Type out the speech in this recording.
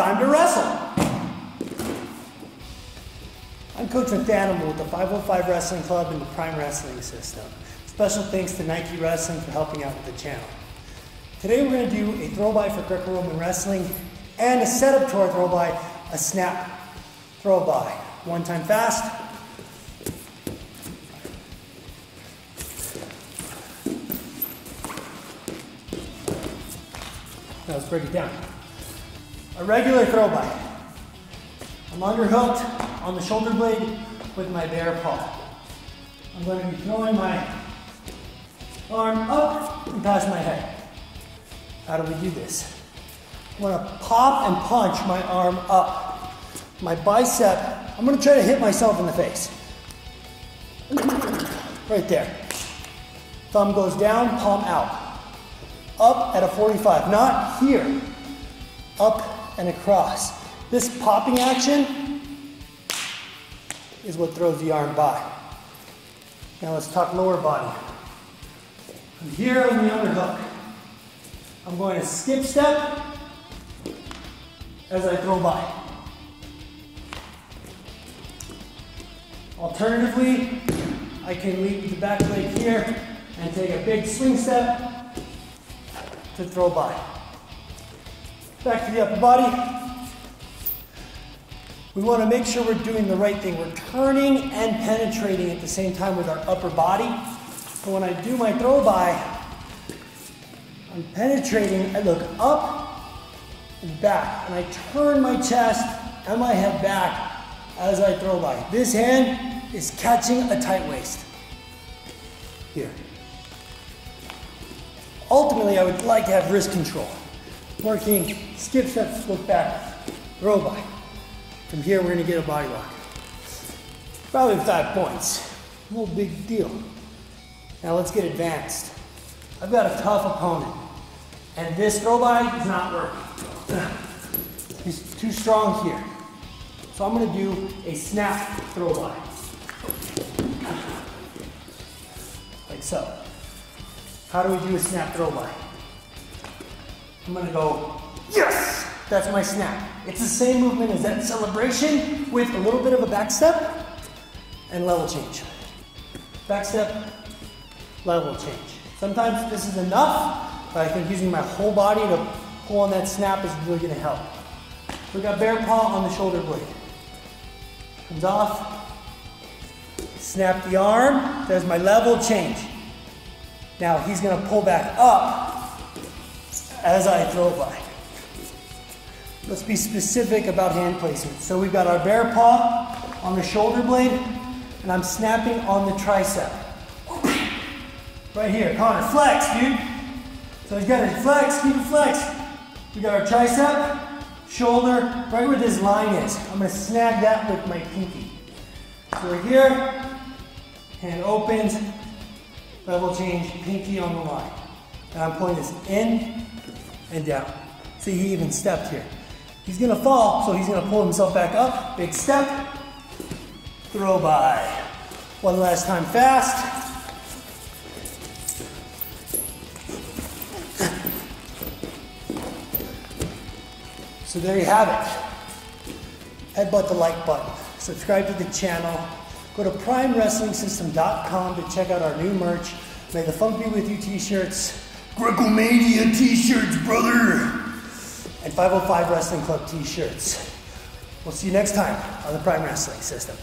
time to wrestle. I'm Coach Nathanimal with the 505 Wrestling Club and the Prime Wrestling System. Special thanks to Nike Wrestling for helping out with the channel. Today we're going to do a throw by for Greco-Roman Wrestling and a setup to our throw by, a snap throw by. One time fast. Let's break it down. A regular throw by. I'm underhooked on the shoulder blade with my bear paw. I'm going to be throwing my arm up and past my head. How do we do this? I'm going to pop and punch my arm up. My bicep, I'm going to try to hit myself in the face. Right there. Thumb goes down, palm out. Up at a 45, not here. Up and across. This popping action is what throws the arm by. Now let's talk lower body. I'm here on the underhook. I'm going to skip step as I throw by. Alternatively, I can leave the back leg here and take a big swing step to throw by. Back to the upper body. We want to make sure we're doing the right thing. We're turning and penetrating at the same time with our upper body. So when I do my throw by, I'm penetrating, I look up and back, and I turn my chest and my head back as I throw by. This hand is catching a tight waist. Here. Ultimately, I would like to have wrist control. Working skip steps, look back, throw by. From here, we're gonna get a body lock. Probably five points. No big deal. Now let's get advanced. I've got a tough opponent, and this throw by does not work. He's too strong here. So I'm gonna do a snap throw by. Like so. How do we do a snap throw by? I'm gonna go, yes! That's my snap. It's the same movement as that celebration with a little bit of a back step and level change. Back step, level change. Sometimes this is enough, but I think using my whole body to pull on that snap is really gonna help. We got bear paw on the shoulder blade. Comes off, snap the arm, there's my level change. Now he's gonna pull back up as I throw by. Let's be specific about hand placement. So we've got our bear paw on the shoulder blade, and I'm snapping on the tricep. Right here, Connor, flex, dude. So he's got to flex, keep it flex. We got our tricep, shoulder, right where this line is. I'm gonna snag that with my pinky. So we're here, hand opens, level change, pinky on the line. And I'm pulling this in and down. See, he even stepped here. He's gonna fall, so he's gonna pull himself back up. Big step, throw by. One last time fast. So there you have it. Headbutt the like button. Subscribe to the channel. Go to primewrestlingsystem.com to check out our new merch. May the funk be with you t-shirts. Grecomania t-shirts, brother! and 505 Wrestling Club t-shirts. We'll see you next time on the Prime Wrestling System.